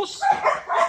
possível.